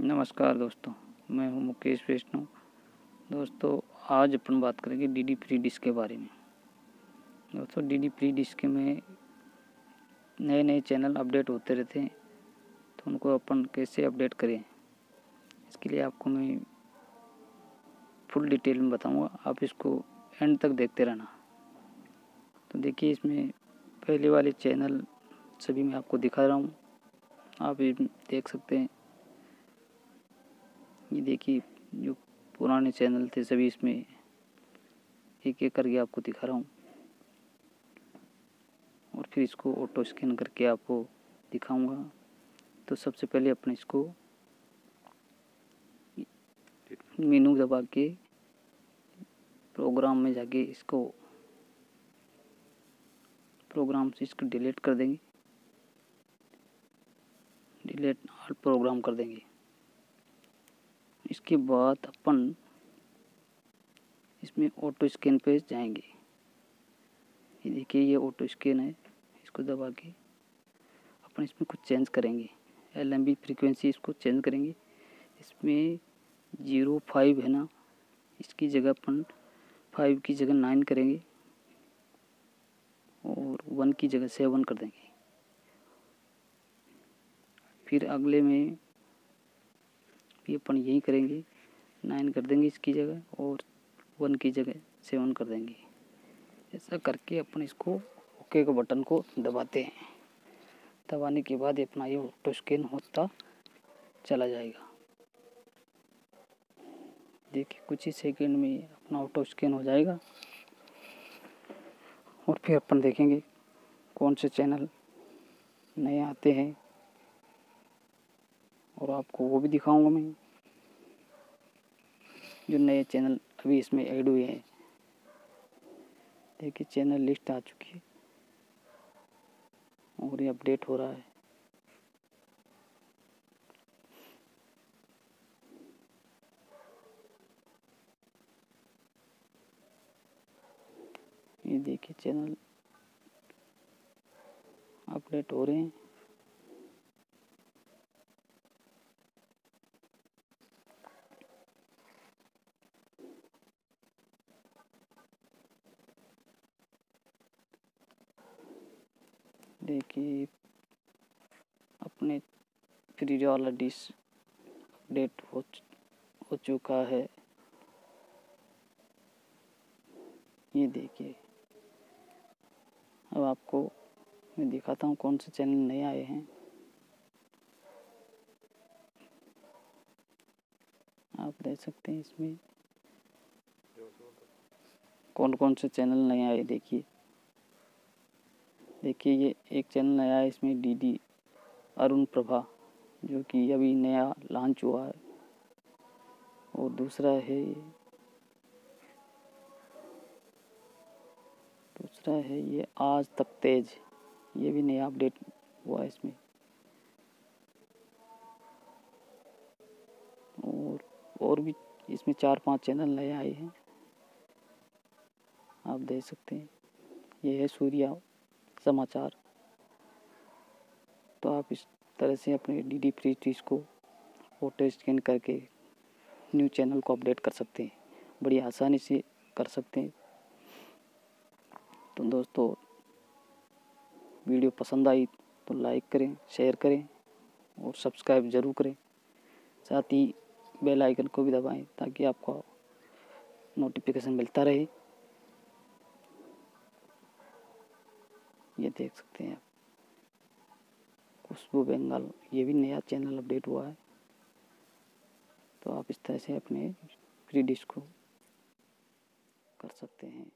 नमस्कार दोस्तों, मैं हूँ मुकेश वैष्णव। दोस्तों, आज अपन बात करेंगे डीडी फ्री डिश के बारे में। दोस्तों डीडी फ्री डिश के में नए नए चैनल अपडेट होते रहते हैं तो उनको अपन कैसे अपडेट करें? इसके लिए आपको मैं फुल डिटेल में बताऊँगा। आप इसको एंड तक देखते रहना। तो देखिए, इसमें पहले वाले चैनल सभी मैं आपको दिखा रहा हूँ। आप देख सकते हैं। ये देखिए, जो पुराने चैनल थे सभी इसमें एक एक करके आपको दिखा रहा हूँ। और फिर इसको ऑटो स्कैन करके आपको दिखाऊँगा। तो सबसे पहले अपने इसको मेनू दबा के प्रोग्राम में जाके इसको प्रोग्राम से इसको डिलीट कर देंगे। डिलीट ऑल प्रोग्राम कर देंगे। इसके बाद अपन इसमें ऑटो स्कैन पे जाएँगे। ये देखिए, ये ऑटो स्कैन है। इसको दबा के अपन इसमें कुछ चेंज करेंगे। एल एम फ्रिक्वेंसी इसको चेंज करेंगे। इसमें ज़ीरो फाइव है ना? इसकी जगह अपन फाइव की जगह नाइन करेंगे और वन की जगह सेवन कर देंगे। फिर अगले में भी अपन यही करेंगे। नाइन कर देंगे इसकी जगह और वन की जगह सेवन कर देंगे। ऐसा करके अपन इसको ओके के बटन को दबाते हैं। दबाने के बाद अपना ये ऑटो स्कैन होता चला जाएगा। देखिए कुछ ही सेकंड में अपना ऑटो स्कैन हो जाएगा। और फिर अपन देखेंगे कौन से चैनल नए आते हैं। और आपको वो भी दिखाऊँगा मैं। जो नए चैनल अभी इसमें ऐड हुए हैं। देखिए, चैनल लिस्ट आ चुकी है। और ये अपडेट हो रहा है। ये देखिए, चैनल अपडेट हो रहे हैं। देखिए अपने फ्री वाला डिश अपडेट हो हो चुका है। ये देखिए। अब आपको मैं दिखाता हूँ कौन से चैनल नए आए हैं। आप देख सकते हैं इसमें। कौन कौन से चैनल नए आए, देखिए। देखिए ये एक चैनल नया है, इसमें डीडी अरुण प्रभा, जो कि अभी नया लॉन्च हुआ है। और दूसरा है ये, दूसरा है ये आज तक तेज, ये भी नया अपडेट हुआ है इसमें। और और भी इसमें चार पाँच चैनल नए आए हैं, आप देख सकते हैं। ये है सूर्या समाचार। तो आप इस तरह से अपने डी डी फ्री चीज़ को फ़ोटो स्कैन करके न्यू चैनल को अपडेट कर सकते हैं। बड़ी आसानी से कर सकते हैं। तो दोस्तों, वीडियो पसंद आई तो लाइक करें शेयर करें और सब्सक्राइब ज़रूर करें। साथ ही बेल आइकन को भी दबाएँ ताकि आपको नोटिफिकेशन मिलता रहे। ये देख सकते हैं आप। खुशबू बंगाल, ये भी नया चैनल अपडेट हुआ है। तो आप इस तरह से अपने फ्री डिश को कर सकते हैं।